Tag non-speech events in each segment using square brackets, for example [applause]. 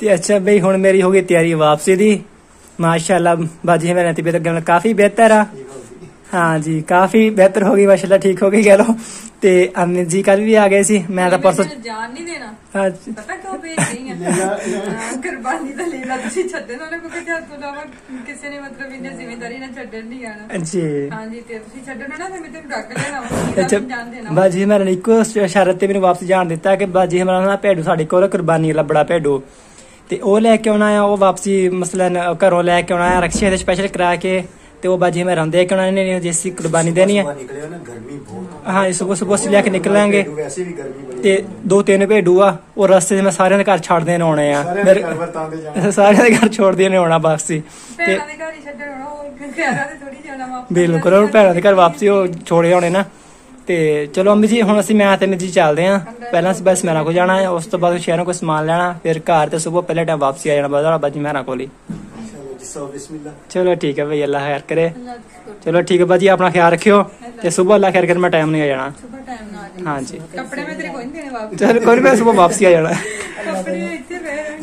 ਤੇ ਅੱਛਾ ਬਈ ਹੁਣ ਮੇਰੀ ਹੋ ਗਈ ਤਿਆਰੀ ਵਾਪਸੀ ਦੀ। ਮਾਸ਼ਾਅੱਲਾ ਬਾਜੀ ਮੇਰੀ ਤਬੀਅਤ ਅੱਗੇ ਨਾਲੋਂ ਕਾਫੀ ਬਿਹਤਰ ਆ। ਹਾਂ ਜੀ ਕਾਫੀ ਬਿਹਤਰ ਹੋ ਗਈ ਮਾਸ਼ਾਅੱਲਾ ਠੀਕ ਹੋ ਗਈ ਕਹ ਲੋ ਤੇ ਅਮਿਤ ਜੀ ਕੱਲ ਵੀ ਆ ਗਏ ਸੀ ਮੈਂ ਤਾਂ ਪਰਸੋਂ ਜਾਣ ਨਹੀਂ ਦੇਣਾ। ਹਾਂ, ਪਤਾ ਕਿਉਂ ਭੇਜ ਰਹੀ ਹਾਂ ਕੁਰਬਾਨੀ ਦਾ ਲੀਲਾ ਤੁਸੀਂ ਛੱਡਣ ਵਾਲੇ ਕਿਉਂਕਿ ਜਦ ਤੋਂ ਕਿਸੇ ਨੇ ਮਤਲਬ ਇੰਨੀ ਜ਼ਿੰਮੇਵਾਰੀ ਨਾਲ ਛੱਡਣ ਨਹੀਂ ਆਣਾ ਜੀ। ਹਾਂਜੀ ਤੇ ਤੁਸੀਂ ਛੱਡਣਾ ਨਾ ਫਿਰ ਮੈਂ ਤੈਨੂੰ ਰੱਖ ਲੈਣਾ ਵਾ ਅੱਛਾ ਬਾਜੀ ਮੇਰਾ ਨੇ ਇੱਕੋ ਸ਼ਰਤ ਤੇ ਮੈਨੂੰ ਵਾਪਸ ਜਾਣ ਦਿੱਤਾ ਕਿ ਬਾਜੀ ਮੇਰਾ ਨਾ ਭੇਡੂ ਸਾਡੇ ਕੋਲ ਕੁਰਬਾਨੀ ਵਾਲਾ ਬੜਾ ਭੇਡੂ। ਤੇ ਉਹ ਲੈ ਕੇ ਆਉਣਾ ਆ ਉਹ ਵਾਪਸੀ ਮਸਲਨ ਘਰੋਂ ਲੈ ਕੇ ਆਉਣਾ ਆ ਰਕਸ਼ੇ ਤੇ ਸਪੈਸ਼ਲ ਕਰਾ ਕੇ ਤੇ ਉਹ ਬਾਜੀ ਮੇਰਾ ਹੁੰਦੇ ਕਿ ਉਹਨਾਂ ਨੇ ਜਿਸ ਦੀ ਕੁਰਬਾਨੀ ਦੇਣੀ ਹੈ ਹਾਂ ਇਸ ਸੁਬਹ ਅਸੀਂ ਲੈ ਕੇ ਨਿਕਲਾਂਗੇ ਤੇ ਦੋ ਤਿੰਨ ਭੇਡੂ ਆ ਉਹ ਰਸਤੇ 'ਚ ਮੈਂ ਸਾਰਿਆਂ ਦੇ ਘਰ ਛੱਡ ਦੇਣ ਆਉਣੇ ਆ। ਸਾਰਿਆਂ ਦੇ ਘਰ [laughs] ਦੇ ਦੇ ਛੋੜ ਦੇਣ ਆਉਣਾ ਵਾਪਸੀ। ਤੇ ਦੇ ਦੇ ਬਿਲਕੁਲ ਉਹ ਭੈਣਾਂ ਦੇ ਘਰ ਵਾਪਸੀ ਉਹ ਛੋੜੇ ਆਉਣੇ ਨਾ। ਤੇ ਚਲੋ ਅੰਮੀ ਜੀ ਹੁਣ ਅਸੀਂ ਮੈਂ ਤੇ ਮੇਰੀ ਜੀ ਚੱਲਦੇ ਆਂ ਪਹਿਲਾਂ ਅਸੀਂ ਬਸ ਮੇਰਾ ਕੋ ਜਾਣਾ ਹੈ ਉਸ ਤੋਂ ਬਾਅਦ ਸ਼ਹਿਰੋਂ ਕੋਈ ਸਮਾਨ ਲੈਣਾ ਫਿਰ ਘਰ ਤੇ ਸਵੇਰ ਪਹਿਲੇ ਟਾਈਮ ਵਾਪਸੀ ਆ ਜਾਣਾ ਬਜ਼ਾਰ ਬਾਜੀ ਮੇਰਾ ਕੋਲ ਹੀ। ਚਲੋ ਜੀ ਠੀਕ ਹੈ ਭਈ ਅੱਲਾਹ ਖੈਰ ਕਰੇ। ਚਲੋ ਠੀਕ ਹੈ ਬਾਜੀ ਆਪਣਾ ਖਿਆਲ ਰੱਖਿਓ ਤੇ ਸਵੇਰ ਅੱਲਾਹ ਖੈਰ ਕਰੇ ਮੈਂ ਟਾਈਮ ਨਹੀਂ ਆ ਜਾਣਾ। ਸੁਬਹ ਟਾਈਮ ਨਾਲ ਆ ਜਾਣਾ। ਹਾਂਜੀ। ਕੱਪੜੇ ਮੈਂ ਤੇਰੇ ਕੋਈ ਨਹੀਂ ਦੇਣੇ ਵਾਪਸ। ਚਲ ਕੋਈ ਨੀ, ਮੈਂ ਸਵੇਰ ਵਾਪਸੀ ਆ ਜਾਣਾ। ਕੱਪੜੇ ਇੱਥੇ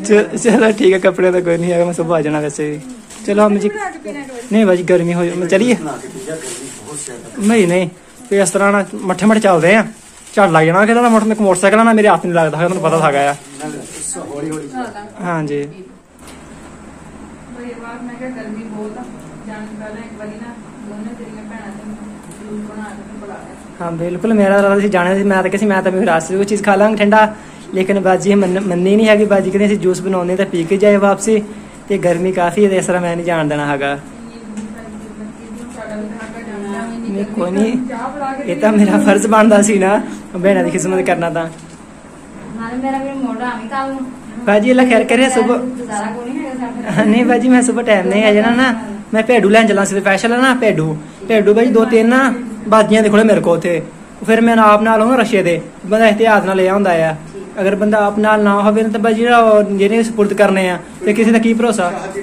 ਚਲ- ਚਲੋ ਠੀਕ ਹੈ ਕੱਪੜੇ ਤਾਂ ਕੋਈ ਨਹੀਂ ਹੈਗਾ ਮੈਂ ਸਵੇਰ ਆ ਜਾਣਾ ਵੈਸੇ ਵੀ। ਚਲੋ ਅੰਮੀ ਜੀ। ਕੇ ਨਹੀਂ ਬਾਜੀ ਗਰਮੀ ਹੋ ਮੈਂ ਚਲੀਏ। ਕੇ ਨਹੀਂ ਨਹੀਂ। ਤੇ ਇਸ ਤਰ੍ਹਾਂ ਨਾ ਮੱਠੇ ਮੱਠੇ ਚੱਲਦੇ ਆ। ਝੜ ਲੱਗ ਜਾਣਾ ਕਿਹਦਾ ਮੋਟਰ ਮੋਟਰਸਾਈਕਲ ਨਾਲ ਮੇਰੇ ਹੱਥ ਨਹੀਂ ਲੱਗਦਾ ਹੈਗਾ ਤੁਹਾਨੂੰ ਪਤਾ ਹੈਗਾ ਆ ਹੌਲੀ ਹੌਲੀ ਹਾਂਜੀ। ਬਈ ਬਾਅਦ ਮੈਂ ਕਿਹਾ ਗਰਮੀ ਬਹੁਤ ਆ ਜਾਣ ਪਹਿਲਾਂ ਇੱਕ ਵਾਰੀ ਨਾ ਦੋਨੇ ਤੇਰੀਆਂ ਭੈਣਾਂ ਤੇ ਜੂਸ ਬਣਾ ਕੇ ਬੁਲਾ ਲਿਆ ਹਾਂ, ਬਿਲਕੁਲ ਮੇਰਾ ਰਾਤ ਸੀ ਜਾਣਾ ਸੀ, ਮੈਂ ਤਾਂ ਕਿਸੇ ਮੈਂ ਤਾਂ ਵੀ ਰਾਸਤੇ ਵਿੱਚ ਚੀਜ਼ ਖਾ ਲਾਂਗੇ ਠੰਡਾ। ਲੇਕਿਨ ਬਾਜੀ ਮੰਨੀ ਨਹੀਂ ਹੈਗੀ ਬਾਜੀ, ਕਹਿੰਦੇ ਸੀ ਜੂਸ ਬਣਾਉਂਦੇ ਤਾਂ ਪੀ ਕੇ ਜਾਏ ਵਾਪਸੀ। ਤੇ ਗਰਮੀ ਕਾਫੀ ਹੈ ਤੇ ਇਸ ਤਰ੍ਹਾਂ ਮੈਂ ਨਹੀਂ ਜਾਣ ਦੇਣਾ ਹੈਗਾ। ਨਹੀਂ, ਕੋਈ ਨਹੀਂ। ਇਹ ਤਾਂ ਮੇਰਾ ਫਰਜ਼ ਬਣਦਾ ਸੀ ਨਾ। ਭੈਣਾਂ ਦੀ ਖਿਦਮਤ ਕਰਨਾ ਤਾਂ। ਨਾਲੇ ਮੇਰਾ ਵੀ ਮੋਢਾ ਆਵੀਂ ਕੱਲ ਨੂੰ ਬਾਜੀ ਅੱਲਾ ਖੈਰ ਕਰੇ ਗੁਜ਼ਾਰਾ ਕੋਈ ਨਹੀਂ ਹੈਗਾ ਸਾਡਾ ਨਹੀਂ ਬਾਜੀ ਮੈਂ ਸਵੇਰ ਟਾਈਮ ਨਹੀਂ ਆ ਜਾਣਾ ਨਾ। ਮੈਂ ਭੇਡੂ ਲੈਣ ਚੱਲਾਂ ਸੀ ਸਪੈਸ਼ਲ ਨਾ ਭੇਡੂ। ਭੇਡੂ ਬਾਜੀ ਦੋ ਤਿੰਨ ਨਾ ਬਾਜੀਆਂ ਦੇਖੋ ਮੇਰੇ ਕੋਲ ਉੱਥੇ। ਫਿਰ ਮੈਂ ਆਪ ਨਾਲ ਆਉਂਗਾ ਰਸ਼ੇ ਦੇ। ਬੰਦਾ ਇhtiyਾਤ ਨਾਲ ਲਿਆ ਹੁੰਦਾ ਆ। ਅਗਰ ਬੰਦਾ ਆਪ ਨਾਲ ਨਾ ਹੋਵੇ ਤਾਂ ਬਾਜੀ ਜਿਹੜਾ ਜਿਹਨੇ ਸਪੁਰਦ ਕਰਨੇ ਆ ਤੇ ਕਿਸੇ ਦਾ ਕੀ ਭਰੋਸਾ? ਦੀ।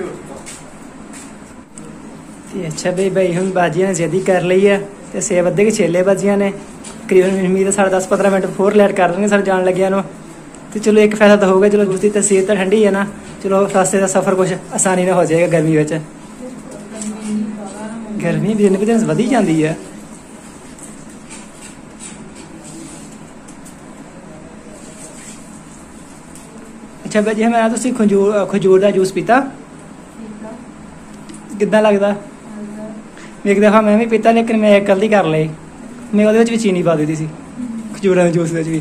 ਤੇ ਅੱਛਾ ਬਈ ਬਈ ਹੁਣ ਬਾਜੀਆਂ ਨੇ ਜ਼ਿਆਦੀ ਕਰ ਲਈ ਆ ਤੇ ਸੇਬ ਅੱਧੇ ਕੇ ਛੇਲੇ ਬਾਜੀਆਂ ਨੇ। ਕਰੀਬਨ ਉਮੀਦ ਹੈ ਸਾਡਾ 10 15 ਮਿੰਟ ਹੋਰ ਲੇਟ ਕਰ ਦੇਣਗੇ ਸਰ ਜਾਣ ਲੱਗਿਆ ਨੂੰ। ਤੇ ਚਲੋ ਇੱਕ ਫਾਇਦਾ ਤਾਂ ਹੋਊਗਾ ਚਲੋ ਦੂਸਰੀ ਤਸੀਰ ਤਾਂ ਠੰਡੀ ਹੈ ਨਾ। ਚਲੋ ਰਸਤੇ ਦਾ ਸਫ਼ਰ ਕੁਝ ਆਸਾਨੀ ਨਾਲ ਹੋ ਜਾਏਗਾ ਗਰਮੀ ਵਿੱਚ। ਗਰਮੀ ਦਿਨ ਵੀ ਦਿਨ ਵਧੀ ਜਾਂਦੀ ਹੈ ਅੱਛਾ ਬਈ ਮੈਂ ਤੁਸੀਂ ਖਜੂਰ ਖਜੂਰ ਦਾ ਜੂਸ ਪੀਤਾ। ਕਿੱਦਾਂ ਲੱਗਦਾ? ਇੱਕ ਦਫਾ ਮੈਂ ਵੀ ਪੀਤਾ, ਲੇਕਿਨ ਮੈਂ ਗਲਤੀ ਕਰ ਲਈ। ਮੈਂ ਉਹਦੇ ਵਿੱਚ ਵੀ ਚੀਨੀ ਪਾ ਦਿੱਤੀ ਸੀ, ਖਜੂਰਾਂ ਦੇ ਜੂਸ ਵਿੱਚ ਵੀ।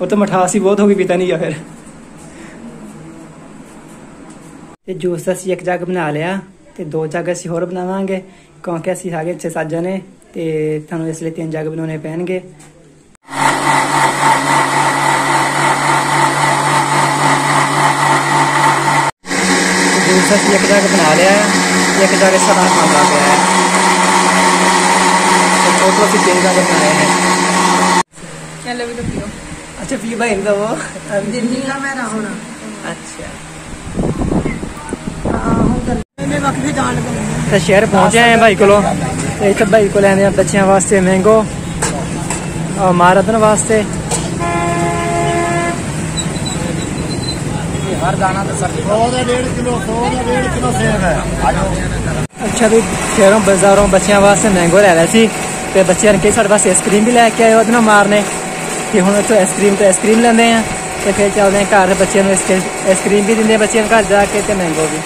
ਉਹ ਤਾਂ ਮਠਾਸ ਹੀ ਬਹੁਤ ਹੋ ਗਈ, ਪੀਤਾ ਨਹੀਂ ਗਿਆ ਫਿਰ। ਤੇ ਜੂਸ ਦਾ ਅਸੀਂ ਇੱਕ ਜੱਗ ਬਣਾ ਲਿਆ, ਤੇ ਦੋ ਜੱਗ ਅਸੀਂ ਹੋਰ ਬਣਾਵਾਂਗੇ, ਕਿਉਂਕਿ ਅਸੀਂ ਹੈਗੇ ਛੇ ਸੱਤ ਜਣੇ, ਤੇ ਤੁਹਾਨੂੰ ਇਸ ਲਈ ਤਿੰਨ ਜੱਗ ਬਣਾਉਣੇ ਪੈਣਗੇ। ਜੂਸ ਅਸੀਂ ਇੱਕ ਜੱਗ ਬਣਾ ਲਿਆ। एक हज़ार इसका दाम गया है। तो बनाए हैं। अच्छा पी भाई इनका वो। दिल्ली का मैं अच्छा तो शहर पहुँचे हैं भाई को सब भाई को लेने बच्चों वास्ते मैंगो और मारदन वास्ते। ਹਰ ਦਾਣਾ ਤਾਂ ਸਰ 100 ਦਾ 1.5 ਕਿਲੋ 100 ਦਾ 1.5 ਕਿਲੋ ਸੇਬ ਹੈ। ਆਜੋ। ਅੱਛਾ ਵੀ ਸ਼ਹਿਰੋਂ ਬਾਜ਼ਾਰੋਂ ਬੱਚਿਆਂ ਵਾਸਤੇ ਮੈਂਗੋ ਲੈ ਲਿਆ ਸੀ ਤੇ ਬੱਚਿਆਂ ਨੇ ਕਿ ਸਾਡੇ ਵਾਸਤੇ ਆਈਸਕ੍ਰੀਮ ਵੀ ਲੈ ਕੇ ਆਏ ਉਹਦੇ ਨਾਲ ਮਾਰਨੇ। ਤੇ ਹੁਣ ਉੱਥੋਂ ਆਈਸਕ੍ਰੀਮ ਤੇ ਆਈਸਕ੍ਰੀਮ ਲੈਂਦੇ ਆ ਤੇ ਫਿਰ ਚੱਲਦੇ ਆ ਘਰ ਬੱਚਿਆਂ ਨੂੰ ਆਈਸਕ੍ਰੀਮ ਵੀ ਦਿੰਦੇ ਆ ਬੱਚਿਆਂ ਨੂੰ ਘਰ ਜਾ ਕੇ ਤੇ ਮੈਂਗੋ ਵੀ।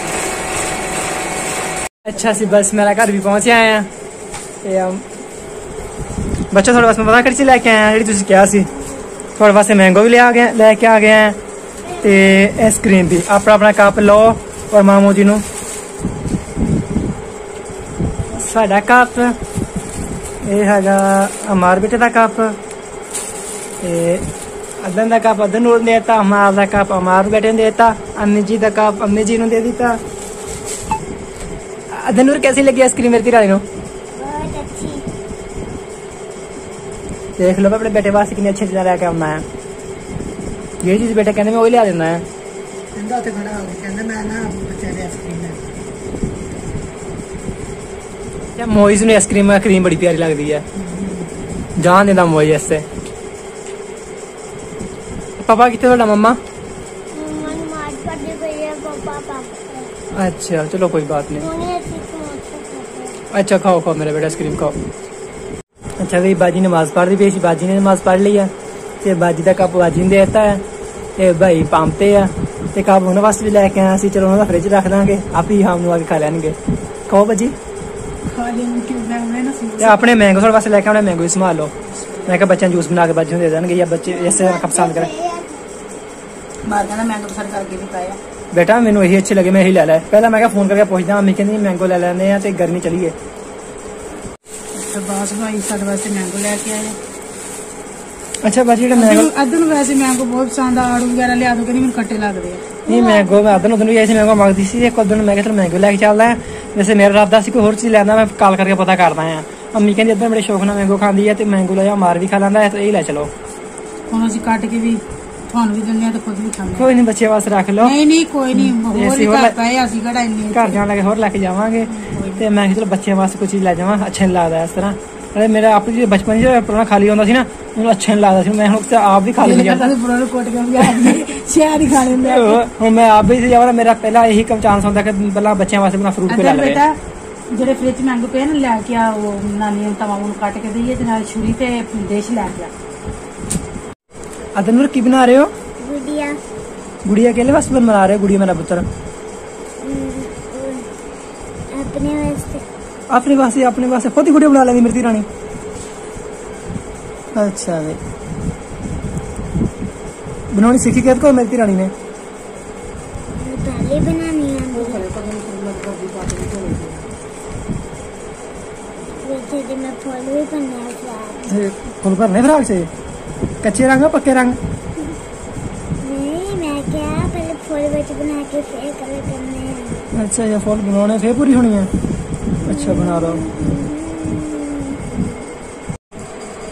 ਅੱਛਾ ਸੀ ਬਸ ਮੇਰਾ ਘਰ ਵੀ ਪਹੁੰਚ ਆਏ ਆ। ਤੇ ਅਮ, ਬੱਚਾ ਤੁਹਾਡੇ ਵਾਸਤੇ ਮੈਂ ਪਤਾ ਕਿਹੜੀ ਚੀਜ਼ ਲੈ ਕੇ ਆਇਆ ਜਿਹੜੀ ਤੁਸੀਂ ਕਿਹਾ ਸੀ। ਤੁਹਾਡੇ ਵਾਸਤੇ ਮੈਂਗੋ ਵੀ ਲਿਆ ਗਿਆ ਲੈ ਕੇ ਤੇ ਆਈਸਕ੍ਰੀਮ ਵੀ ਆਪਣਾ ਆਪਣਾ ਕੱਪ ਲਓ ਔਰ ਮਾਮੂ ਜੀ ਨੂੰ। ਸਾਡਾ ਕੱਪ ਇਹ ਹੈਗਾ ਅਮਰ ਬੇਟੇ ਦਾ ਕੱਪ ਤੇ ਅਦਨ ਦਾ ਕੱਪ ਅਦਨ ਨੂੰ ਦੇ ਦਿੱਤਾ ਅਮਰ ਦਾ ਕੱਪ ਅਮਰ ਬੇਟੇ ਨੂੰ ਦੇ ਦਿੱਤਾ ਅੰਮੀ ਜੀ ਦਾ ਕੱਪ ਅੰਮੀ ਜੀ ਨੂੰ ਦੇ ਦਿੱਤਾ। ਅਦਨ ਨੂੰ ਕੈਸੀ ਲੱਗੀ ਆਈਸਕ੍ਰੀਮ ਮੇਰੀ ਧੀਰਾਣੀ ਨੂੰ? ਬਹੁਤ ਅੱਛੀ। ਦੇਖ ਲਓ ਆਪਣੇ ਬੇਟੇ ਵਾਸਤੇ ਕਿੰਨੀ ਅੱਛੀ ਚੀਜ਼ਾਂ ਲੈ ਕੇ ਆਉਣਾ ਹੈ। ਜਿਹੜੀ ਚੀਜ਼ ਬੇਟਾ ਕਹਿੰਦੇ ਮੈਂ ਉਹੀ ਲਿਆ ਦਿੰਦਾ ਹੈ ਕਹਿੰਦਾ ਤੇ ਖੜਾ ਹੋ ਗਿਆ ਕਹਿੰਦਾ ਮੈਂ ਨਾ ਬੱਚੇ ਦੇ ਆਈਸਕ੍ਰੀਮ ਲੈ ਤੇ ਮੋਇਜ਼ ਨੂੰ ਆਈਸਕ੍ਰੀਮ ਕਰੀਮ ਬੜੀ ਪਿਆਰੀ ਲੱਗਦੀ ਹੈ ਜਾਨ ਦਿੰਦਾ ਮੋਇਜ਼ ਇਸਤੇ ਪਾਪਾ ਕਿੱਥੇ ਤੁਹਾਡਾ ਮੰਮਾ ਮੰਮਾ ਨੂੰ ਮਾਰ करनी पड़ी है पापा पापा अच्छा चलो कोई बात नहीं उन्हें ऐसी समोसा खाते हैं अच्छा खाओ खाओ मेरा बेटा आइसक्रीम खाओ ਅੱਛਾ ਵੀ ਬਾਜੀ ਨਮਾਜ਼ ਪੜ੍ਹਦੀ ਪਈ ਸੀ ਬਾਜੀ ਨੇ ਨਮਾਜ਼ ਪੜ੍ਹ ਲਈ ਆ ਤੇ ਬਾਜੀ ਦਾ ਕੱਪ ਬਾਜੀ ਨੂੰ ਦਿੱਤਾ ਹੈ ਤੇ ਭਾਈ ਪੰਪ ਤੇ ਆ ਤੇ ਕੱਪ ਉਹਨਾਂ ਵਾਸਤੇ ਵੀ ਲੈ ਕੇ ਆਇਆ ਸੀ ਚਲੋ ਉਹਨਾਂ ਦਾ ਫ੍ਰਿਜ ਰੱਖ ਦਾਂਗੇ ਆਪੇ ਹੀ ਸ਼ਾਮ ਨੂੰ ਆ ਕੇ ਖਾ ਲੈਣਗੇ। ਕਹੋ ਬਾਜੀ। ਖਾ ਲੈਣ ਕਿ ਮੈਂ ਉਹਨੇ ਨਾ ਤੇ ਆਪਣੇ ਮੈਂਗੋ ਤੁਹਾਡੇ ਵਾਸਤੇ ਲੈ ਕੇ ਆਉਣਾ ਮੈਂਗੋ ਵੀ ਸੰਭਾਲ ਲਓ। ਮੈਂ ਕਿਹਾ ਬੱਚਿਆਂ ਜੂਸ ਬਣਾ ਕੇ ਬਾਜੀ ਨੂੰ ਦੇ ਦੇਣਗੇ ਜਾਂ ਬੱਚੇ ਇਸੇ ਤਰ੍ਹਾਂ ਪਸੰਦ ਕਰੇ। ਮਾਰਦਾ ਨਾ ਮੈਂ ਪਸੰਦ ਕਰਕੇ ਵੀ ਪਾਇਆ। ਬੇਟਾ ਮੈਨੂੰ ਇਹੀ ਅੱਛੇ ਲੱਗੇ ਮੈਂ ਇਹੀ ਲੈ ਲਿਆ। ਪਹਿਲਾਂ ਮੈਂ ਕਿਹਾ ਫੋਨ ਕਰਕੇ ਪੁੱਛਦਾ ਅੰਮੀ ਕਹਿੰਦੀ ਮੈਂਗੋ ਲੈ ਲੈਂਦੇ ਆ ਤੇ ਗਰਮੀ ਚਲੀਏ ਬਾਸ ਭਾਈ ਸਾਡੇ ਵਾਸਤੇ ਮੈਂਗੋ ਲੈ ਕੇ ਆਏ। ਅੱਛਾ ਬਾਜੀ ਜਿਹੜਾ ਮੈਂਗੋ ਅੱਧ ਨੂੰ ਵੈਸੇ ਮੈਂਗੋ ਬਹੁਤ ਪਸੰਦ ਆ ਆੜੂ ਵਗੈਰਾ ਲਿਆ ਦੋ ਕਹਿੰਦੀ ਮੈਨੂੰ ਖੱਟੇ ਲੱਗਦੇ ਆ। ਨਹੀਂ ਮੈਂਗੋ ਮੈਂ ਅਦਨ ਉਦਨ ਵੀ ਐਸੇ ਮੈਂਗੋ ਮੰਗਦੀ ਸੀ ਇੱਕ ਉਦਨ ਮੈਂ ਕਿਹਾ ਮੈਂਗੋ ਲੈ ਕੇ ਚੱਲਦਾ। ਵੈਸੇ ਮੇਰਾ ਇਰਾਦਾ ਸੀ ਕੋਈ ਹੋਰ ਚੀਜ਼ ਲੈਂਦਾ ਮੈਂ ਕਾਲ ਕਰਕੇ ਪਤਾ ਕਰਦਾ ਆ ਅੰਮੀ ਕਹਿੰਦੀ ਅੱਧਾ ਬੜੇ ਸ਼ੌਕ ਨਾਲ ਮੈਂਗੋ ਖਾਂਦੀ ਹੈ ਤੇ ਮੈਂਗੋ ਲੈ ਜਾ ਮਾਰ ਵੀ ਖਾ ਲੈਂਦਾ ਹੈ ਤੇ ਇਹ ਲੈ ਚਲੋ। ਹੁਣ ਅਸੀਂ ਕੱਟ ਕੇ ਵੀ ਤੁਹਾਨੂੰ ਵੀ ਦਿੰਦੇ ਆ ਤੇ ਖੁਦ ਵੀ ਖਾਂਦੇ ਆ ਕੋਈ ਨਹੀਂ ਬੱਚੇ ਵਾਸਤੇ ਰੱਖ ਲਓ। ਨਹੀਂ ਨਹੀਂ ਕੋਈ ਨਹੀਂ ਹੋਰ ਹੀ ਘਰ ਪਏ ਅਸੀਂ ਕਿਹੜਾ ਇੰਨੇ ਘਰ ਜਾਣ ਲੱਗੇ ਹੋਰ ਲੈ ਕੇ ਜਾਵਾਂਗੇ। ਤੇ ਮੈਂ ਕਿਹਾ ਚਲੋ ਬੱਚਿਆਂ ਵਾਸਤੇ ਕੋਈ ਚੀਜ਼ ਲੈ ਜਾਵਾਂ ਅੱਛਾ ਲੱਗਦਾ ਇਸ ਤਰ੍ਹਾਂ। ਅਰੇ ਮੇਰਾ ਆਪ ਜੀ ਬਚਪਨ ਜਿਹੜਾ ਪੁਰਾਣਾ ਖਾਲੀ ਹੁੰਦਾ ਸੀ ਨਾ ਮੈਨੂੰ ਅੱਛਾ ਨਹੀਂ ਲੱਗਦਾ ਸੀ ਮੈਂ ਹੁਣ ਤੇ ਆਪ ਵੀ ਖਾ ਦਿਲ ਲੈਂਦੀ ਕਰਦਾ ਸੀ ਬੁਰਾ ਨੂੰ ਕੋਟ ਕੇ ਵੀ ਸ਼ਹਿਰ ਹੀ ਖਾ ਲੈਂਦੇ ਆ ਹੁਣ ਮੈਂ ਆਪ ਵੀ ਸੀ ਜਾਵਾਂ ਮੇਰਾ ਪਹਿਲਾ ਇਹੀ ਕੰਮ ਚਾਂਸ ਹੁੰਦਾ ਕਿ ਪਹਿਲਾਂ ਬੱਚਿਆਂ ਵਾਸਤੇ ਬਣਾ ਫਰੂਟ ਕੋਈ ਲੈ ਅਦਰ ਲਵੇ ਬੇਟਾ ਜਿਹੜੇ ਫ੍ਰਿਜ ਮੈਂਗੋ ਪਏ ਨਾ ਲੈ ਕੇ ਆ ਉਹ ਨਾਨੀ ਨੂੰ ਤਵਾ ਨੂੰ ਕੱਟ ਕੇ ਦਈਏ ਤੇ ਨਾਲ ਛੁਰੀ ਤੇ ਦੇਸ਼ ਲੈ ਕੇ ਆ ਅਦਨ ਕੀ ਬਣਾ ਰਹੇ ਹੋ गुड़िया गुड़िया के लिए बस बना रहे हो गुड़िया मेरा पुत्र अपने वास्ते अपने वास्ते खुद ही गुड़िया बना लेंगी मृति रानी। अच्छा भाई बनानी सीखी कैद को मृति रानी ने? फल भरने फ्राक से कच्चे रंग पक्के रंग? नहीं मैं क्या पहले फूल बना के फिर कलर करने अच्छा ये फुल बनाने फिर पूरी होनी है। अच्छा बना लो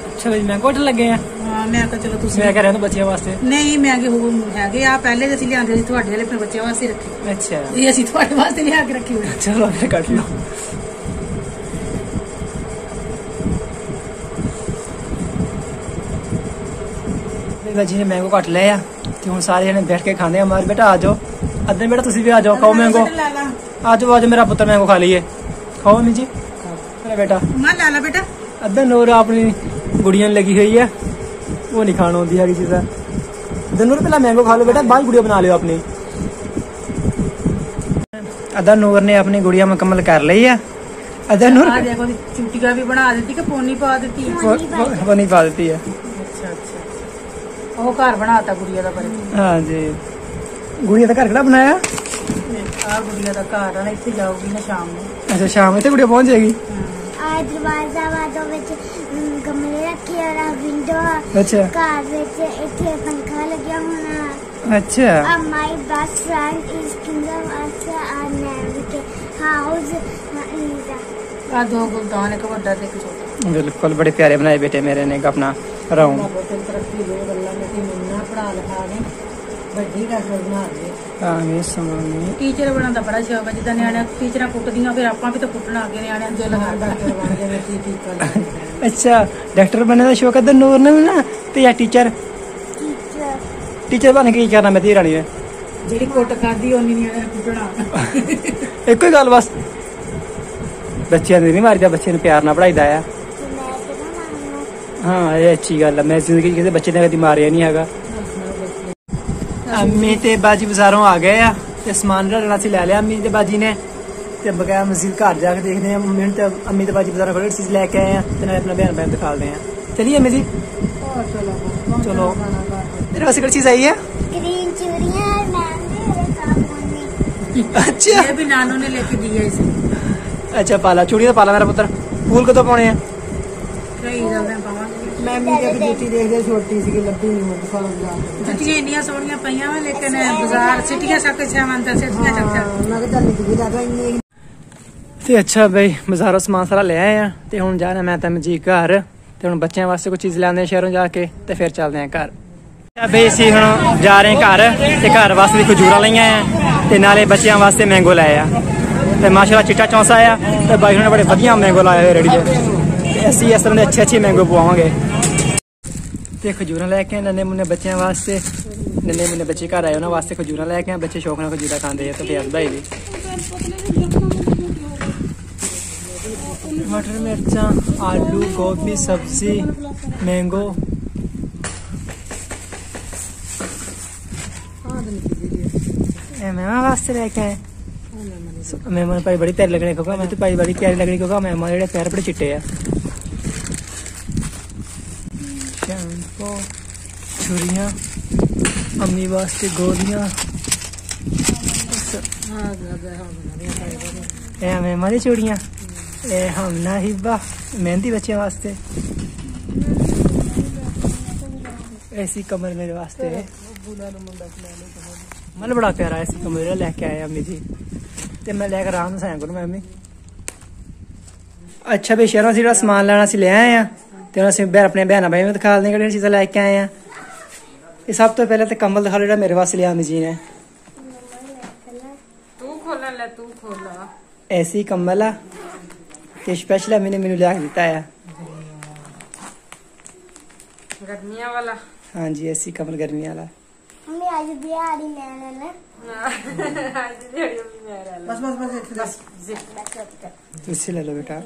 अच्छा भाई मैं कोट लगे हैं ਹਾਂ ਮੈਂ ਕਿਹਾ ਚਲੋ ਤੁਸੀਂ मैं कह रहा हूँ बच्चियों वास्ते ਨਹੀਂ ਮਹਿੰਗੇ ਹੋ ਹੈਗੇ ਆ ਪਹਿਲੇ ਤਾਂ ਅਸੀਂ ਲਿਆਂਦੇ ਸੀ ਤੁਹਾਡੇ ਵਾਲੇ ਆਪਣੇ ਬੱਚਿਆਂ ਵਾਸਤੇ ਰੱਖੇ अच्छा ਇਹ ਅਸੀਂ ਤੁਹਾਡੇ ਵਾਸਤੇ ਲਿਆ ਕੇ ਰੱਖੇ ਹੋਏ ਚਲੋ ਫਿਰ ਕੱਟ ਲਓ ਬਾਜੀ ਨੇ ਮੈਂਗੋ ਕੱਟ ਲਏ ਆ ਤੇ ਹੁਣ ਸਾਰੇ ਜਣੇ ਬੈਠ ਕੇ ਖਾਂਦੇ ਆ ਮਾਰ ਬੇਟਾ ਆ ਜਾਓ ਅੱਧੇ ਬੇਟਾ ਤੁਸੀਂ ਵੀ ਆ ਜਾਓ ਖਾਓ ਮੈਂਗੋ ਲੈ ਲਾ ਆ ਜਾਓ ਆ ਜਾਓ ਮੇਰਾ ਪੁੱਤਰ ਮੈਂਗੋ ਖਾ ਲਈਏ ਖਾਓ ਮੀ ਜੀ ਮੇਰਾ ਬੇਟਾ ਮਾਂ ਲੈ ਲਾ ਬੇਟਾ ਅੱਧਾ ਨੂਰ ਆਪਣੀ ਗੁੜੀਆਂ ਨੂੰ ਲੱਗੀ ਹੋਈ ਹੈ ਉਹ ਨਹੀਂ ਖਾਣ ਆਉਂਦੀ ਹੈਗੀ ਚੀਜ਼ਾਂ ਦਨੂਰ ਪਹਿਲਾਂ ਮੈਂਗੋ ਖਾ ਲਓ ਬੇਟਾ ਬਾਅਦ 'ਚ ਗੁੜੀਆ ਬਣਾ ਲਿਓ ਆਪਣੀ ਅੱਧਾ ਨੂਰ ਨੇ ਆਪਣੀ ਗੁੜੀਆ ਮੁਕੰਮਲ ਕਰ ਲਈ ਆ ਅੱਧਾ ਨੂਰ ਆ ਦੇਖੋ ਚੂਟੀਆਂ ਵੀ ਬਣਾ ਦਿੱਤੀ ਕਿ ਪੋਨੀ ਪਾ ਦਿੱਤੀ ਉਹ ਨਹੀਂ ਪਾ ਦਿੱਤੀ ਹੈ ਅੱਛਾ ਅੱਛਾ ਉਹ ਘਰ ਬਣਾਤਾ ਗੁੜੀਆ ਦਾ ਪਰ ਹਾਂਜੀ ਗੁੜੀਆ ਦਾ ਘਰ ਕਿਹੜਾ ਬਣਾਇਆ ਆ ਗੁੜੀਆ ਦਾ ਘਰ ਆ ਨਾ ਇੱਥੇ ਜਾਊਗੀ ਨਾ ਸ਼ਾਮ ਨੂੰ ਅੱਛਾ ਸ਼ਾਮ ਇੱਥੇ ਗੁੜੀਆ ਪਹੁੰਚ ਜਾਏਗੀ ਆ ਦਰਵਾਜ਼ਾ ਵਾਦੋਂ ਵਿੱਚ ਅਮ, ਗਮਲੇ ਰੱਖੇ ਔਰ ਆ ਵਿੰਡੋ ਅੱਛਾ ਘਰ ਵਿੱਚ ਇੱਥੇ ਪੰਖਾ ਲੱਗਿਆ ਹੋਣਾ ਅੱਛਾ Uh, my best friend is Kingdom Asha and Navike House Lisa. ਆ ਦੋ ਗੁਲਦਾਨ ਇੱਕ ਵੱਡਾ ਤੇ ਇੱਕ ਛੋਟਾ ਬਿਲਕੁਲ ਬੜੇ ਪਿਆਰੇ ਬਣਾਏ ਬੇਟੇ ਮੇਰੇ ਨੇ ਆਪਣਾ ਰਾਉਂਡ ਬਹੁਤ ਤਰੱਕੀ ਦੇ ਗੱਲਾਂ ਨੇ ਕਿ ਮੈਨੂੰ ਪੜਾ ਲਿਖਾ ਨੇ ਵੱਡੀ ਡਾਕਟਰ ਬਣਾ ਦੇ ਆਮੀ ਸਮਾਨੀ ਟੀਚਰ ਬਣਨ ਦਾ ਬੜਾ ਸ਼ੌਕ ਹੈ ਜਿੱਦਾਂ ਨਿਆਣਿਆਂ ਟੀਚਰਾਂ ਕੁੱਟਦੀਆਂ ਫਿਰ ਆਪਾਂ ਵੀ ਤਾਂ ਕੁੱਟਣਾ ਅੱਗੇ ਨਿਆਣਿਆਂ ਨੂੰ ਦਿਲ ਕਰਦਾ ਡਾਕਟਰ ਬਣ ਜਾਵੇ ਕੀ ਠੀਕ ਕਰ ਅੱਛਾ ਡਾਕਟਰ ਬਣਨੇ ਦਾ ਸ਼ੌਕ ਹੈ ਤੇ ਨੂਰ ਨੇ ਵੀ ਨਾ ਤੇ ਜਾਂ ਟੀਚਰ? Teacher. ਟੀਚਰ ਬਣ ਕੇ ਕੀ ਕਰਨਾ ਮੈਂ ਤੇ ਰਾਣੀ ਨੇ ਜਿਹੜੀ ਕੁੱਟ ਖਾਦੀ ਉਹਨੀ ਨਿਆਣਿਆਂ ਨੂੰ ਕੁੱਟਣਾ। ਇੱਕੋ ਹੀ ਗੱਲ ਬਸ। ਬੱਚਿਆਂ ਨੂੰ ਨਹੀਂ ਮਾਰੀਦਾ ਬੱਚੇ ਨੂੰ ਪਿਆਰ ਨਾਲ ਪੜਾਈਦਾ ਆ। ਹਾਂ ਇਹ ਅੱਛੀ ਗੱਲ ਹੈ ਮੈਂ ਜ਼ਿੰਦਗੀ ਕਿਸੇ ਬੱਚੇ ਨੇ ਕਦੀ ਮਾਰਿਆ ਨਹੀਂ ਹੈਗਾ। अम्मी ते बाजी बाजारों आ गए आ ते समान रखना सी लै लिया अम्मी ते बाजी ने ते बगैर मजीद घर जाके देखते हैं मम्मी ते अम्मी ते बाजी बाजारों बड़ी चीज़ लैके आए हैं तो अपना बहन बहन दिखा रहे हैं चलिए अम्मी जी चलो तेरे पास कल चीज़ आई है ग्रीन अच्छा ये भी नानू ने लेके दी है इसे अच्छा पाला चूड़िया पाला मेरा पुत्र फूल कदों पाने हैं ਮੈਂ ਵੀ ਜਦ ਜੁੱਤੀ ਦੇਖਦੇ ਛੋਟੀ ਸੀ ਲੱਭੀ ਨਹੀਂ ਮੈਨੂੰ ਸਾਲ ਦਾ ਜੁੱਤੀਆਂ ਇੰਨੀਆਂ ਸੋਹਣੀਆਂ ਪਈਆਂ ਵਾ ਲੇਕਿਨ ਬਾਜ਼ਾਰ ਸਿਟੀਆਂ ਸੱਕ ਛਾਵਾਂ ਤਾਂ ਸਿਟੀਆਂ ਚੱਕ ਚੱਕ। ਮੈਂ ਕਿਹਾ ਚੱਲ ਨਿਕਲੀ ਜਾ ਇੰਨੀ ਤੇ ਅੱਛਾ ਬਈ ਬਾਜ਼ਾਰੋਂ ਸਮਾਨ ਸਾਰਾ ਲੈ ਆਏ ਆ ਤੇ ਹੁਣ ਜਾਣਾ ਮੈਂ ਤਾਂ ਮਜੀ ਘਰ ਤੇ ਹੁਣ ਬੱਚਿਆਂ ਵਾਸਤੇ ਕੋਈ ਚੀਜ਼ ਲੈਂਦੇ ਆ ਸ਼ਹਿਰੋਂ ਜਾ ਕੇ ਤੇ ਫਿਰ ਚੱਲਦੇ ਆ ਘਰ। ਬਈ ਅਸੀਂ ਹੁਣ ਜਾ ਰਹੇ ਘਰ ਤੇ ਘਰ ਵਾਸਤੇ ਵੀ ਖਜੂਰਾਂ ਲਈਆਂ ਆ ਤੇ ਨਾਲੇ ਬੱਚਿਆਂ ਵਾਸਤੇ ਮੈਂਗੋ ਲਾਏ ਆ। ਤੇ ਮਾਸ਼ਾਅੱਲਾ ਚਿੱਟਾ ਚੌਂਸਾ ਆ ਤੇ ਬਾਈ ਨੇ ਬੜੇ ਵਧੀਆ ਮੈਂਗੋ ਲਾਏ ਹੋਏ ਰੇੜੀ ਤੇ ਤੇ ਅਸੀਂ ਇਸ ਤਰ੍ਹਾਂ ਦੇ ਅੱਛੇ ਅੱਛੇ ਮੈਂਗੋ ਪਵਾਵਾਂਗੇ। ਤੇ ਖਜੂਰਾਂ ਲੈ ਕੇ ਆਏ ਨੰਨੇ ਮੁੰਨੇ ਬੱਚਿਆਂ ਵਾਸਤੇ। ਨੰਨੇ ਮੁੰਨੇ ਬੱਚੇ ਘਰ ਆਏ ਉਹਨਾਂ ਵਾਸਤੇ ਖਜੂਰਾਂ ਲੈ ਕੇ ਆਏ। ਬੱਚੇ ਸ਼ੌਕ ਨਾਲ ਖਜੂਰਾਂ ਖਾਂਦੇ ਆ ਤੇ ਫਿਰ ਵਧਾਈ ਦੀ ਮਟਰ ਮਿਰਚਾਂ ਆਲੂ ਗੋਭੀ ਸਬਜ਼ੀ ਮੈਂਗੋ। ਮਹਿਮਾਨ ਵਾਸਤੇ ਲੈ ਕੇ ਆਏ। ਮਹਿਮਾਨ ਭਾਈ ਬੜੀ ਪਿਆਰੀ ਲੱਗਣੀ ਕਿਉਂਕਿ ਮੈਂ ਤੇ ਭਾਈ ਬੜੀ ਪਿਆਰੀ ਲੱਗਣੀ ਕਿਉਂਕਿ ਮਹਿਮਾਨ ਜਿਹੜੇ ਪੈਰ ਬੜੇ ਚਿੱਟੇ ਆ। ਸ਼ੈਂਪੂ ਛੁਰੀਆਂ, ਅੰਮੀ ਵਾਸਤੇ ਗੋਲੀਆਂ। ਆਹ ਗਾਦਾ ਹਾਂ ਬਣਾ ਰਿਹਾ ਪਾਏ ਇਹ ਮਹਿਮਾਨ ਦੀ ਚੂੜੀਆਂ ਇਹ ਹਮਨਾ ਹਿਬਾ ਮਹਿੰਦੀ ਬੱਚਿਆਂ ਵਾਸਤੇ। ਐਸੀ ਕਮਰ ਮੇਰੇ ਵਾਸਤੇ। ਹੈ ਬੂਲਾ ਨੂੰ ਮੁੰਡਾ ਖਿਲਾ ਲਓ ਮਨ ਬੜਾ ਪਿਆਰਾ ਐਸੀ ਕਮਰ ਜਿਹੜਾ ਲੈ ਕੇ ਆਏ ਅੰਮੀ ਜੀ। ਤੇ ਮੈਂ ਲੈ ਕੇ ਆਰਾਮ ਨਾਲ ਸਾਇਆ ਕਰੂੰ ਮੈਂ ਅੰਮੀ ਅੱਛਾ ਵੀ ਸ਼ਹਿਰੋਂ ਅਸੀਂ ਜਿਹੜਾ ਸਮਾਨ ਲੈਣਾ ਸੀ ਲੈ ਆਏ ਆ ਤੇ ਹੁਣ ਅਸੀਂ ਬਹਿ ਆਪਣੇ ਭੈਣਾਂ ਭਾਈ ਨੂੰ ਦਿਖਾ ਦਿੰਦੇ ਕਿਹੜੀਆਂ ਚੀਜ਼ਾਂ ਲੈ ਕੇ ਆਏ ਆ ਇਹ ਸਭ ਤੋਂ ਪਹਿਲਾਂ ਤੇ ਕੰਬਲ ਦਿਖਾ ਲਓ ਜਿਹੜਾ ਮੇਰੇ ਵਾਸਤੇ ਲਿਆ ਅੰਮੀ ਜੀ ਨੇ ਤੂੰ ਖੋਲਣ ਲੈ ਤੂੰ ਖੋਲਾ ਐਸੀ ਕੰਬਲ ਆ ਤੇ ਸਪੈਸ਼ਲ ਅੰਮੀ ਨੇ ਮੈਨੂੰ ਲਿਆ ਕੇ ਦਿੱਤਾ ਆ ਗਰਮੀਆਂ ਵਾਲਾ ਹਾਂਜੀ ਐਸੀ ਕੰਬਲ ਗਰਮੀ ਵਾਲਾ ਮੰਮੀ ਅੱਜ ਬਿਹਾਰੀ ਮੈਂ ਲੈਣਾ ਅੱਜ ਜਿਹੜੀ ਵੀ ਮੇਰਾ ਬਸ ਬਸ ਬਸ ਇੱਥੇ ਬਸ ਤੁਸੀਂ ਲੈ ਲਓ ਬੇਟਾ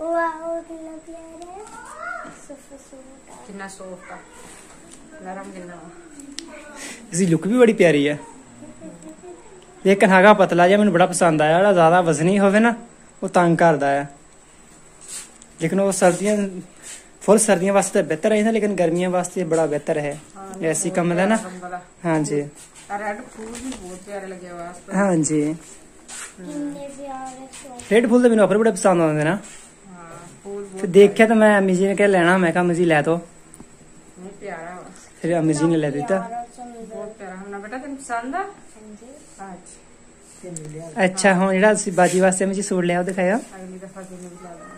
ਵਾਓ ਕਿੰਨਾ ਪਿਆਰਾ ਹੈ ਸੁਫ ਸੁਫ ਕਿੰਨਾ ਸੌਫਟ ਆ। ਨਰਮ ਕਿੰਨਾ ਵਾ। ਇਸਦੀ ਲੁੱਕ ਵੀ ਬੜੀ ਪਿਆਰੀ ਹੈ ਲੇਕਿਨ ਹੈਗਾ ਪਤਲਾ ਜਿਹਾ ਮੈਨੂੰ ਬੜਾ ਪਸੰਦ ਆਇਆ ਜਿਹੜਾ ਜ਼ਿਆਦਾ ਵਜ਼ਨੀ ਹੋਵੇ ਨਾ ਉਹ ਤੰਗ ਕਰਦਾ ਆ। ਲੇਕਿਨ ਉਹ ਸਰਦੀਆਂ ਫੁੱਲ ਸਰਦੀਆਂ ਵਾਸਤੇ ਬਿਹਤਰ ਹੈ ਲੇਕਿਨ ਗਰਮੀਆਂ ਵਾਸਤੇ ਬੜਾ ਬਿਹਤਰ ਹੈ। ਐਸੀ ਕਮਲ ਹੈ ਨਾ। ਹਾਂਜੀ। ਰੈਡ ਫੂਲ ਵੀ ਬਹੁਤ ਪਿਆਰੇ ਲੱਗੇ ਵਾਸਤੇ ਹਾਂਜੀ। ਕਿੰਨੇ ਪਿਆਰੇ ਸੋ ਰੈਡ ਫੁੱਲ ਤਾਂ ਮੈਨੂੰ ਆਪਰੇ ਬੜੇ ਪਸੰਦ ਆਉਂਦੇ ਨਾ। ਹਾਂ ਫਿਰ ਦੇਖਿਆ ਤਾਂ ਮੈਂ ਅਮੀ ਜੀ ਨੇ ਕਿਹਾ ਲੈਣਾ। ਮੈਂ ਕਿਹਾ ਅਮੀ ਜੀ ਲੈ ਦੋ। ਨਹੀਂ ਪਿਆਰਾ ਵਾ। ਫਿਰ ਅਮੀ ਜੀ ਨੇ ਲੈ ਦਿੱਤਾ। ਬਹੁਤ ਪਿਆਰਾ। ਹੁਣ ਬੇਟਾ ਤੈਨੂੰ ਪਸੰਦ ਆ? ਅੱਛਾ। ਹੁਣ ਜਿਹੜਾ ਅਸੀਂ ਬਾਜੀ ਵਾਸਤੇ ਅਮੀ ਜੀ ਸੂਟ ਲਿਆ ਉਹ ਦਿਖਾਇਆ ਅਗਲੀ ਦਫਾ ਕਿਵੇਂ ਵੀ ਲਾ ਦੇਣਾ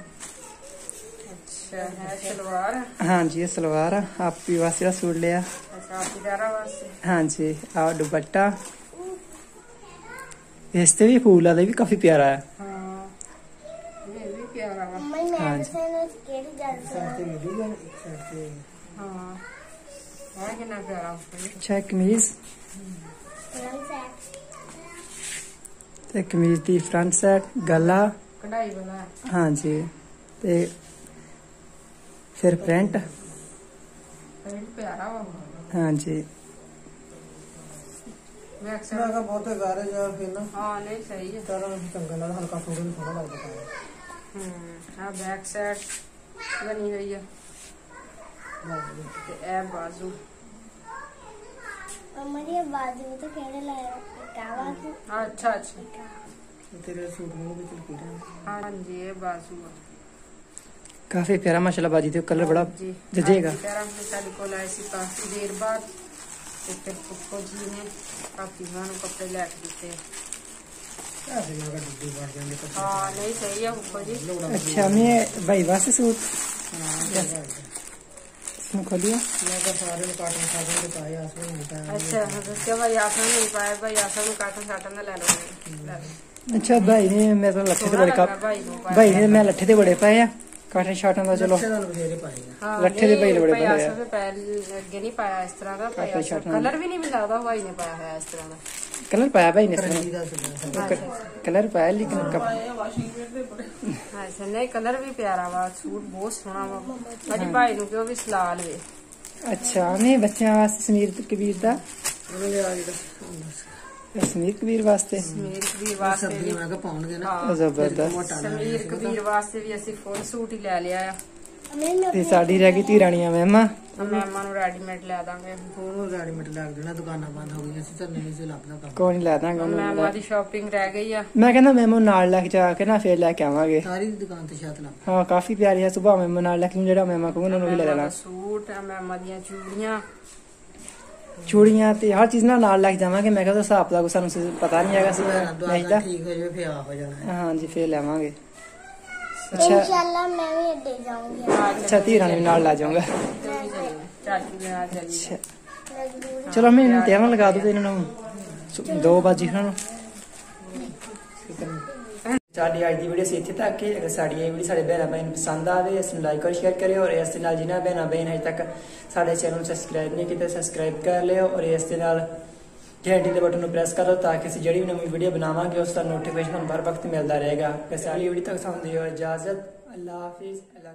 ਅੱਛਾ ਹੈ ਸਲਵਾਰ ਹਾਂਜੀ ਇਹ ਸਲਵਾਰ ਆ। ਆਪੀ ਵਾਸਤੇ ਦਾ ਸੂਟ ਲਿਆ। ਅੱਛਾ ਆਪੀ ਦਾਰਾ ਵਾਸਤੇ? ਹਾਂਜੀ ਆ ਦੁਪੱਟਾ। ਇਸ ਤੇ ਵੀ ਫੂਲ ਵਾਲਾ ਵੀ ਕਾਫੀ ਪਿਆਰਾ ਹਾਂ ਇਹ ਵੀ ਪਿਆਰਾ ਵਾ ਮੰਮੀ ਮੈਂ ਹਾਂਜੀ। ਦੱਸਣਾ ਕਿਹੜੀ ਗੱਲ ਤੇ ਮਿਲੀ ਇੱਕ ਤੇ ਹਾਂ ਹੈ ਕਿੰਨਾ ਪਿਆਰਾ ਕਮੀਜ਼ ਤੇ ਦੀ ਫਰੰਟ ਸਾਈਡ ਗਲਾ ਕਢਾਈ ਵਾਲਾ ਹੈ। ਹਾਂਜੀ ਤੇ ਫਿਰ ਪ੍ਰਿੰਟ ਵੀ ਪਿਆਰਾ ਵਾ ਹਾਂਜੀ ਮੈਂ ਅਕਸਰ ਮੈਂ ਬਹੁਤ ਗਾਰੇ ਜਾ ਫਿਰ ਨਾ। ਹਾਂ ਨਹੀਂ ਸਹੀ ਹੈ। ਤਾਰਾ ਚੰਗਾ ਲੱਗਦਾ ਹਲਕਾ ਸੋਹਣਾ ਵੀ ਸੋਹਣਾ ਲੱਗਦਾ। ਪਾਇਆ ਹੂੰ ਆ ਬੈਕ ਸਾਈਡ ਬਣੀ ਹੋਈ ਆ ਤੇ ਇਹ ਬਾਜ਼ੂ ਮੰਮੀ ਦੀ ਬਾਜੂ ਤੋਂ ਕਿਹੜੇ ਲਾਇਆ ਕਾਵਾ ਕੀ ਹਾਂ, ਅੱਛਾ ਅੱਛਾ ਤੇਰੇ ਸੂਟ ਨੂੰ ਵੀ ਚਲ ਪੀੜਾ ਹਾਂਜੀ ਇਹ ਬਾਜ਼ੂ ਆ ਕਾਫੀ ਪਿਆਰਾ ਮਾਸ਼ਾਅੱਲਾ ਬਾਜੀ ਤੇ ਕਲਰ ਬੜਾ ਜੀ ਜਜੇਗਾ ਪਿਆਰਾ ਹੁਣ ਸਾਡੇ ਕੋਲ ਆਏ ਸੀ ਕਾਫੀ ਦੇਰ ਬਾਅਦ ਤੇ ਫਿਰ ਪੁੱਪੋ ਜੀ ਨੇ ਕਾਫੀ ਸਾਨੂੰ ਕੱਪੜੇ ਲੈ ਕੇ ਦਿੱਤੇ ਐਸੇ ਜਗ੍ਹਾ ਡੁੱਬੀ ਬਣ ਜਾਂਦੇ ਕੱਪੜੇ ਹਾਂ ਨਹੀਂ ਸਹੀ ਆ ਪੁੱਪੋ ਜੀ ਅੱਛਾ ਮੈਂ ਭਾਈ ਵਾਸਤੇ ਸੂਟ इसमें खोलिए ਮੈਂ ਤਾਂ ਸਾਰੇ ਨੂੰ ਕਾਟਨ ਸਾਟਨ ਦੇ ਪਾਏ ਆਸ ਨੂੰ ਪਾਇਆ ਅੱਛਾ ਦੱਸਿਆ ਭਾਈ ਆਸਾਂ ਨਹੀਂ ਪਾਇਆ ਭਾਈ ਆਸਾਂ ਨੂੰ ਕਾਟਨ ਸਾਟਨ ਦਾ ਲੈ ਲਓ ਲੈ ਲਓ ਅੱਛਾ ਭਾਈ ਨੇ ਮੈਂ ਤਾਂ ਲੱਠੇ ਤੇ ਸੋਹਣਾ ਬੜੇ ਲੱਗਾ ਕੱਪ ਭਾਈ ਨੂੰ ਪਾਇਆ ਭਾਈ ਨੇ ਮੈਂ ਲੱਠੇ ਤੇ ਬੜੇ ਪਏ ਆ ਕਾਟਨ ਸ਼ਾਟਨ ਦਾ ਚਲੋ ਅੱਛੇ ਤੁਹਾਨੂੰ ਬਥੇਰੇ ਪਾਏਗਾ ਹਾਂ, ਲੱਠੇ ਦੇ ਨਹੀਂ, ਭਾਈ ਬੜੇ ਭਾਈ ਬੜੇ ਆਸਾਂ ਦੇ ਪੈਰ ਅੱਗੇ ਨਹੀਂ ਪਾਇਆ ਇਸ ਤਰ੍ਹਾਂ ਦਾ ਭਾਈ ਕਾਟਨ ਆਸਾਂ ਸ਼ਾਟਨ। ਕਲਰ ਵੀ ਨਹੀਂ ਮੈਨੂੰ ਲੱਗਦਾ ਭਾਈ ਨੇ ਪਾਇਆ ਹੋਇਆ ਇਸ ਤਰ੍ਹਾਂ ਦਾ ਕਲਰ ਪਾਇਆ ਭਾਈ ਨੇ ਕਲਰ ਪਾਇਆ ਲੇਕਿਨ ਕਪ ਹਾਂ ਸਨੇ ਕਲਰ ਵੀ ਪਿਆਰਾ ਵਾ ਸੂਟ ਬਹੁਤ ਸੋਹਣਾ ਵਾ ਭਾਜੀ ਭਾਈ ਨੂੰ ਕਿਉਂ ਵੀ ਸਲਾਹ ਲਵੇ ਅੱਛਾ ਨਹੀਂ ਬੱਚਿਆਂ ਵਾਸਤੇ ਸੁਨੀਲ ਕਬੀਰ ਦਾ ਸਮੀਰ ਕਬੀਰ ਵਾਸਤੇ ਵੀ ਸਮੀਰ ਕਬੀਰ ਵਾਸਤੇ ਵੀ ਅਸੀਂ ਫੁੱਲ ਸੂਟ ਹੀ ਲੈ ਲਿਆ ਆ ਤੇ ਸਾਡੀ ਰਹਿ ਗਈ ਧੀਰਾਣੀਆਂ ਮਹਿਮਾ। ਮੈਮਾਂ ਨੂੰ ਰੈਡੀਮੇਡ ਲੈ ਦਾਂਗੇ। ਉਹਨੂੰ ਰੈਡੀਮੇਡ ਲੱਗ ਦੇਣਾ ਦੁਕਾਨਾਂ ਬੰਦ ਹੋ ਗਈਆਂ ਸੀ ਤਾਂ ਨਹੀਂ ਸੀ ਲੱਭਦਾ ਕੰਮ। ਕੋਈ ਨਹੀਂ ਲੈ ਦਾਂਗਾ ਉਹਨੂੰ। ਮੈਮਾਂ ਦੀ ਸ਼ਾਪਿੰਗ ਰਹਿ ਗਈ ਆ। ਮੈਂ ਕਹਿੰਦਾ ਮੈਮੋ ਨਾਲ ਲੈ ਕੇ ਜਾ ਕੇ ਨਾ ਫੇਰ ਲੈ ਕੇ ਆਵਾਂਗੇ। ਸਾਰੀ ਦੀ ਦੁਕਾਨ ਤੇ ਸ਼ਾਤ ਲੱਭ। ਹਾਂ ਕਾਫੀ ਪਿਆਰੀ ਹੈ ਸੁਭਾ ਮੈਮੋ ਨਾਲ ਲੈ ਕੇ ਜਿਹੜਾ ਮੈਮਾ ਕਹੂੰ ਉਹਨੂੰ ਵੀ ਲੈ ਲੈਣਾ ਸੂਟ ਆ ਮੈਮਾਂ ਦੀਆਂ ਚੂੜੀਆਂ। ਚੂੜੀਆਂ ਤੇ ਹਰ ਚੀਜ਼ ਨਾਲ ਨਾਲ ਲੈ ਕੇ ਜਾਵਾਂਗੇ। ਮੈਂ ਕਹਿੰਦਾ ਹਿਸਾਬ ਦਾ ਸਾਨੂੰ ਪਤਾ ਨਹੀਂ ਹੈਗਾ। ਸੀ ਨਹੀਂ ਠੀਕ ਹੋ ਜਾਵੇ ਫਿਰ ਆ ਹੋ ਜਾਣਾ। ਹੈ। ਹਾਂਜੀ ਫੇਰ ਲੈਵਾਂਗੇ ਅੱਛਾ। ਇਨਸ਼ਾਅੱਲਾ ਮੈਂ ਵੀ ਅੱਡੇ ਜਾਊਂਗੀ। ਅੱਛਾ ਧੀਰਾਣੀ ਵੀ ਨਾਲ ਲੈ ਜਾਊਂਗਾ। ਚਾਚੂ ਦੇ ਨਾਲ ਚੱਲੀ ਅੱਛਾ। ਚਲੋ ਮੈਂ ਇਹਨਾਂ ਟਾਈਮ ਲਗਾ ਦੂ ਤੇ ਇਹਨਾਂ ਨੂੰ। ਦੋ ਬਾਜੀ ਇਹਨਾਂ ਨੂੰ। ਸਾਡੀ ਅੱਜ ਦੀ ਵੀਡੀਓ ਸੀ ਇੱਥੇ ਤੱਕ ਹੀ ਅਗਰ ਸਾਡੀ ਇਹ ਵੀਡੀਓ ਸਾਡੇ ਭੈਣਾਂ ਭਾਈ ਨੂੰ ਪਸੰਦ ਆਵੇ ਇਸ ਨੂੰ ਲਾਈਕ ਔਰ ਸ਼ੇਅਰ ਕਰਿਓ ਔਰ ਇਸ ਦੇ ਨਾਲ ਜਿਨ੍ਹਾਂ ਭੈਣਾਂ ਭਾਈ ਨੇ ਅਜੇ ਤੱਕ ਸਾਡੇ ਚੈਨਲ ਨੂੰ ਸਬਸਕ੍ਰਾਈਬ ਨਹੀਂ ਕੀਤਾ ਸਬਸਕ੍ਰਾਈਬ ਕਰ ਲਿਓ ਔਰ ਇਸ ਦੇ ਨਾਲ ਘੰਟੀ ਦੇ ਬਟਨ ਨੂੰ ਪ੍ਰੈਸ ਕਰੋ ਤਾਂ ਕਿ ਅਸੀਂ ਜਿਹੜੀ ਵੀ ਨਵੀਂ ਵੀਡੀਓ ਬਣਾਵਾਂਗੇ, ਉਸ ਦਾ ਨੋਟੀਫਿਕੇਸ਼ਨ ਤੁਹਾਨੂੰ ਹਰ ਵਕਤ ਮਿਲਦਾ ਰਹੇਗਾ। ਇਸ ਵਾਲੀ ਵੀਡੀਓ ਤੱਕ ਸਾਨੂੰ ਦਿਓ ਇਜਾਜ਼ਤ। ਅੱਲਾਹ ਹਾਫਿਜ਼। ਅੱਲਾਹ